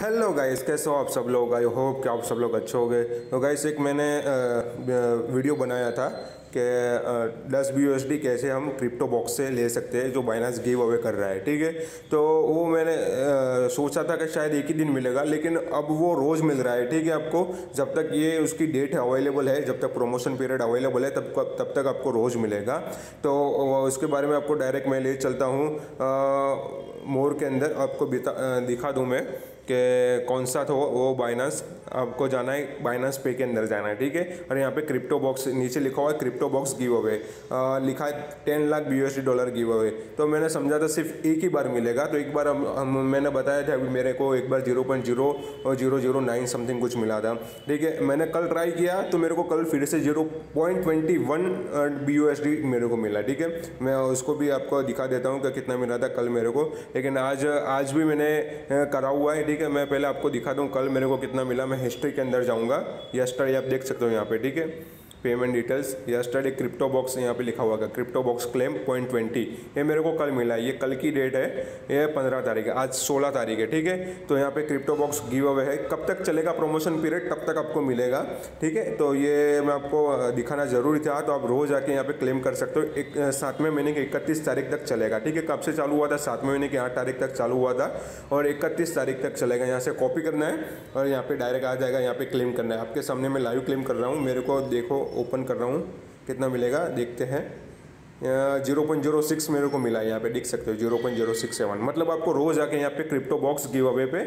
Hello guys कैसे हो आप सब लोग? आई होप कि आप सब लोग अच्छे हो गए तो गाइस एक मैंने वीडियो बनाया था कि दस बी कैसे हम क्रिप्टो बॉक्स से ले सकते हैं जो बाइनास गिव अवे कर रहा है ठीक है? तो वो मैंने अ, सोचा था कि शायद एक ही दिन मिलेगा लेकिन अब वो रोज़ मिल रहा है ठीक है आपको? जब तक ये उसकी डेट अवेलेबल है जब तक प्रमोशन पीरियड अवेलेबल है तब तब तक आपको रोज़ मिलेगा। तो उसके बारे में आपको डायरेक्ट मैं ले चलता हूँ। मोर के अंदर आपको दिखा दूँ मैं। कि कौन सा था वो बाइनास आपको जाना है बाइनास पे के अंदर जाना है ठीक है? और यहाँ पे क्रिप्टो बॉक्स नीचे लिखा हुआ है क्रिप्टो बॉक्स गिव अवे लिखा है ten lakh B dollar giveaway तो मैंने समझा था सिर्फ़ एक ही बार मिलेगा तो एक बार हम, हम मैंने बताया था अभी मेरे को एक बार ज़ीरो पॉइंट ज़ीरो और ज़ीरो ज़ीरो नाइन समथिंग कुछ मिला था। ठीक है मैंने कल ट्राई किया तो मेरे को कल फिर से zero point twenty one B मेरे को मिला ठीक है? मैं उसको भी आपको दिखा देता हूँ कि कितना मिला था कल मेरे को। लेकिन आज आज भी मैंने करा हुआ है ठीक है, मैं पहले आपको दिखा दूँ, कल मेरे को कितना मिला, मैं हिस्ट्री के अंदर जाऊँगा यस्टरडे आप देख सकते हो यहाँ पर ठीक है? Payment details yesterday crypto box यहाँ पे लिखा हुआ है crypto box claim point twenty ये मेरे को कल मिला है। ये कल की डेट है। ये पंद्रह तारीख है। आज सोलह तारीख है, ठीक है? तो यहाँ पे क्रिप्टो बॉक्स गिव अवे है। कब तक चलेगा प्रमोशन पीरियड तब तक आपको मिलेगा, ठीक है? तो ये मैं आपको दिखाना ज़रूरी था। तो आप रोज़ आके यहाँ पे क्लेम कर सकते हो। एक सातवें महीने के इकतीस तारीख तक चलेगा, ठीक है? कब से चालू हुआ था? सातवें महीने की आठ तारीख तक चालू हुआ था। और इकतीस तारीख तक चलेगा। यहाँ से कॉपी करना है। और यहाँ पे डायरेक्ट आ जाएगा। यहाँ पे क्लेम करना है। आपके सामने मैं लाइव क्लेम कर रहा हूँ। मेरे को देखो ओपन कर रहा हूँ। कितना मिलेगा? देखते हैं। ज़ीरो पॉइंट ज़ीरो सिक्स मेरे को मिला है यहाँ पे देख सकते हो zero point zero six seven मतलब आपको रोज आके यहाँ पे क्रिप्टो बॉक्स गिव अवे पे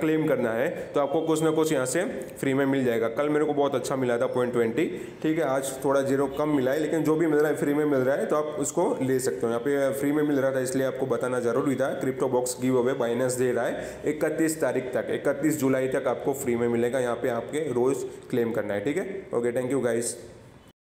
क्लेम करना है तो आपको कुछ ना कुछ यहाँ से फ्री में मिल जाएगा। कल मेरे को बहुत अच्छा मिला था पॉइंट ट्वेंटी ठीक है? आज थोड़ा ज़ीरो कम मिला है, लेकिन जो भी मिल रहा है फ्री में मिल रहा है तो आप उसको ले सकते हो। यहाँ पे फ्री में मिल रहा था, इसलिए आपको बताना ज़रूरी था crypto box give away Binance दे रहा है इकतीस तारीख तक, इकतीस जुलाई तक आपको फ्री में मिलेगा, यहाँ पे आपके रोज क्लेम करना है, ठीक है? Okay thank you guys